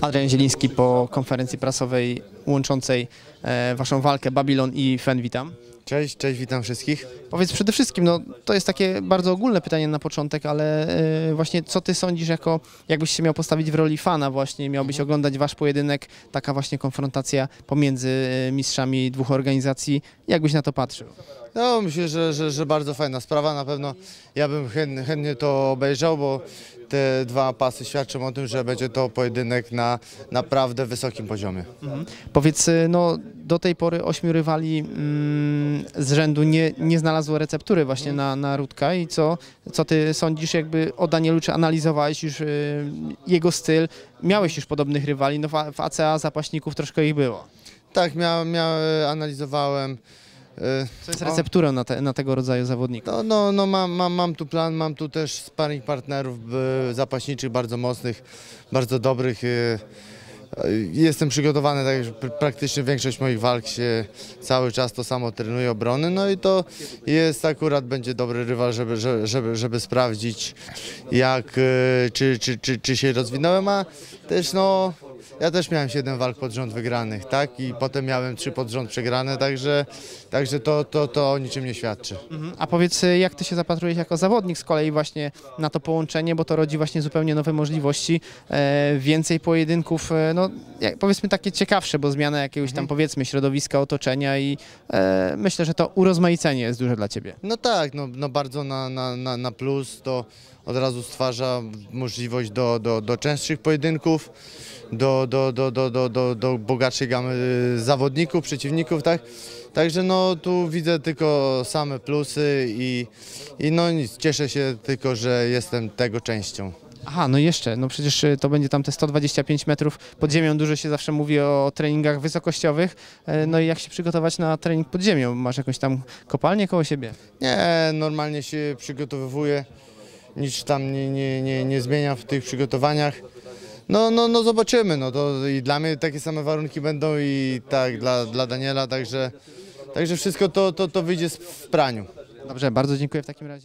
Adrian Zieliński po konferencji prasowej łączącej e, waszą walkę Babylon i Fen, witam. Cześć, cześć, witam wszystkich. Powiedz przede wszystkim, no to jest takie bardzo ogólne pytanie na początek, ale e, właśnie co ty sądzisz jako, jakbyś się miał postawić w roli fana właśnie, miałbyś oglądać wasz pojedynek, taka właśnie konfrontacja pomiędzy e, mistrzami dwóch organizacji, jakbyś na to patrzył? No, myślę, że, że, że bardzo fajna sprawa. Na pewno ja bym chętnie, chętnie to obejrzał, bo te dwa pasy świadczą o tym, że będzie to pojedynek na naprawdę wysokim poziomie. Powiedz, e, no do tej pory ośmiu rywali mm, z rzędu nie, nie znalazło receptury właśnie na, na Rudka i co, co ty sądzisz jakby o Danielu, czy analizowałeś już e, jego styl, miałeś już podobnych rywali, no w, w ACA zapaśników troszkę ich było. Tak, miał, miał, analizowałem. e, Co jest O. recepturą na, te, na tego rodzaju zawodników? No, no, no mam, mam, mam tu plan, mam tu też sparring partnerów e, zapaśniczych bardzo mocnych, bardzo dobrych. Jestem przygotowany, tak że pr- praktycznie większość moich walk się cały czas to samo trenuje obrony, no i to jest akurat będzie dobry rywal, żeby, żeby, żeby, sprawdzić jak, e, czy, czy, czy, czy się rozwinąłem, a też no ja też miałem 7 walk pod rząd wygranych, tak? I potem miałem 3 pod rząd przegrane, także, także to, to, to o niczym nie świadczy. Mhm. A powiedz, e, jak ty się zapatrujesz jako zawodnik z kolei właśnie na to połączenie, bo to rodzi właśnie zupełnie nowe możliwości, e, więcej pojedynków, e, no jak, powiedzmy takie ciekawsze, bo zmiana jakiegoś tam powiedzmy środowiska, otoczenia i e, myślę, że to urozmaicenie jest duże dla ciebie. No tak, no, no bardzo na, na, na, na plus to od razu stwarza możliwość do, do, do częstszych pojedynków, do, do, do, do, do, do, do bogatszej gamy y, zawodników, przeciwników, tak? Także no tu widzę tylko same plusy i, i no nic, cieszę się tylko, że jestem tego częścią. Aha, no jeszcze, no przecież e, to będzie tam te 125 metrów pod ziemią, dużo się zawsze mówi o treningach wysokościowych, e, no i jak się przygotować na trening pod ziemią? Masz jakąś tam kopalnię koło siebie? Nie, normalnie się przygotowywuję, nic tam nie, nie, nie, nie zmienia w tych przygotowaniach. No, no, no zobaczymy, no to i dla mnie takie same warunki będą i tak dla, dla Daniela, także, także wszystko to, to, to wyjdzie w praniu. Dobrze, bardzo dziękuję w takim razie.